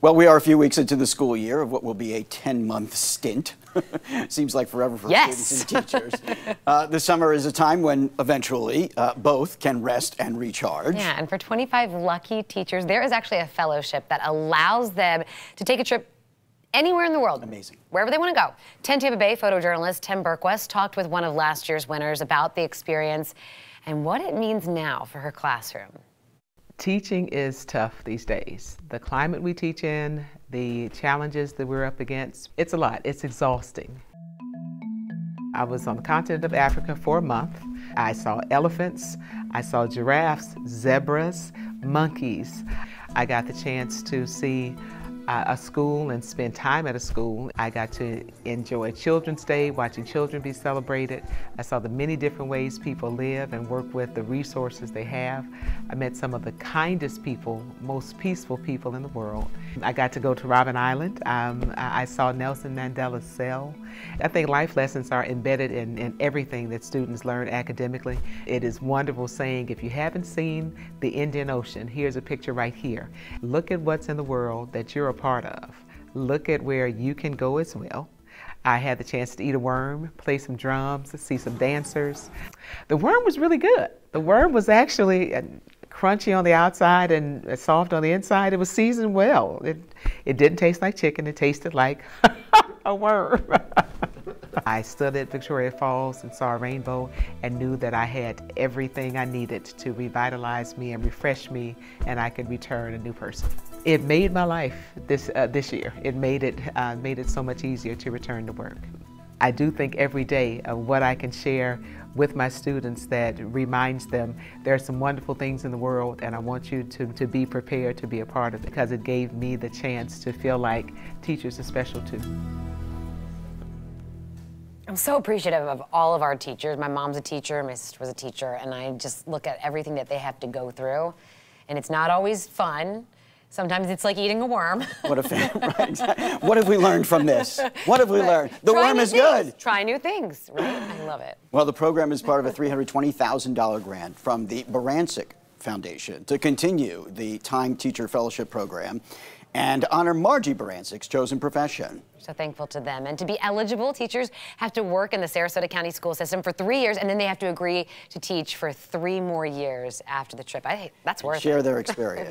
Well, we are a few weeks into the school year of what will be a 10-month stint. Seems like forever for yes. students and teachers. uh, the summer is a time when eventually uh, both can rest and recharge. Yeah, and for 25 lucky teachers, there is actually a fellowship that allows them to take a trip anywhere in the world. Amazing. Wherever they want to go. 10 Tampa Bay photojournalist Tim Bergquist talked with one of last year's winners about the experience and what it means now for her classroom. Teaching is tough these days. The climate we teach in, the challenges that we're up against, it's a lot. It's exhausting. I was on the continent of Africa for a month. I saw elephants, I saw giraffes, zebras, monkeys. I got the chance to see a school and spend time at a school. I got to enjoy Children's Day, watching children be celebrated. I saw the many different ways people live and work with the resources they have. I met some of the kindest people, most peaceful people in the world. I got to go to Robben Island. Um, I saw Nelson Mandela's cell. I think life lessons are embedded in, in everything that students learn academically. It is wonderful saying, if you haven't seen the Indian Ocean, here's a picture right here. Look at what's in the world that you're a part of. Look at where you can go as well. I had the chance to eat a worm, play some drums, see some dancers. The worm was really good. The worm was actually uh, crunchy on the outside and soft on the inside. It was seasoned well. It, it didn't taste like chicken, it tasted like a worm. I stood at Victoria Falls and saw a rainbow and knew that I had everything I needed to revitalize me and refresh me and I could return a new person. It made my life this, uh, this year. It made it, uh, made it so much easier to return to work. I do think every day of what I can share with my students that reminds them there are some wonderful things in the world and I want you to, to be prepared to be a part of it because it gave me the chance to feel like teachers are special too. I'm so appreciative of all of our teachers. My mom's a teacher, my sister was a teacher, and I just look at everything that they have to go through. And it's not always fun. Sometimes it's like eating a worm. What, if, right, what have we learned from this? What have we learned? The Try worm is things. good. Try new things, right? I love it. Well, the program is part of a $320,000 grant from the Barancik Foundation to continue the Time Teacher Fellowship Program and honor Margie Barancik's chosen profession. So thankful to them. And to be eligible, teachers have to work in the Sarasota County school system for three years, and then they have to agree to teach for three more years after the trip. I that's worth Share it. their experience.